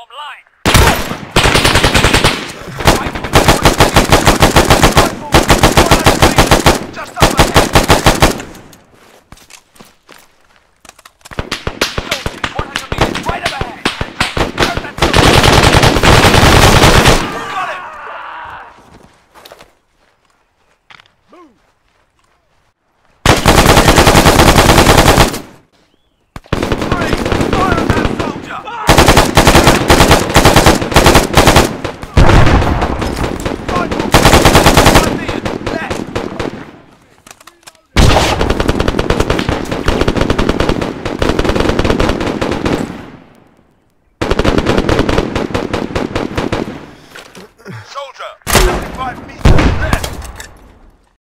platform line. 25 feet.